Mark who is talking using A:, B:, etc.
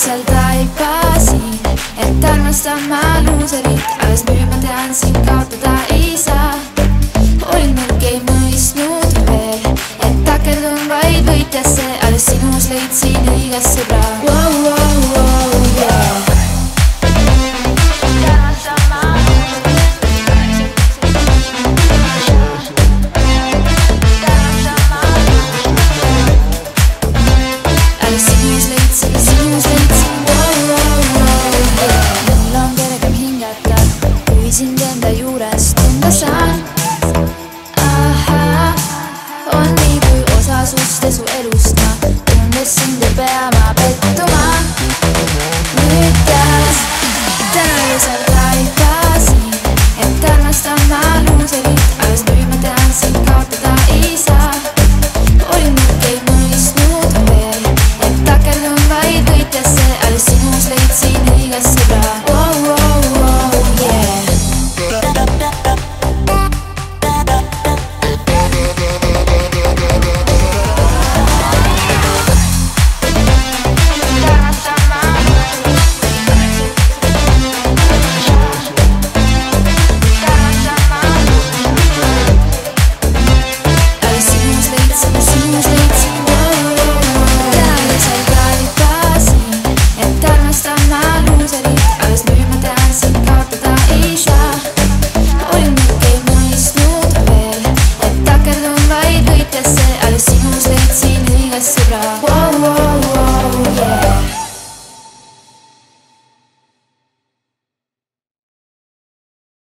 A: seal taipasin, et armastan ma luuserit, alles nüüd ma tean, sind kaotada にじんでんだ揺らしてんだ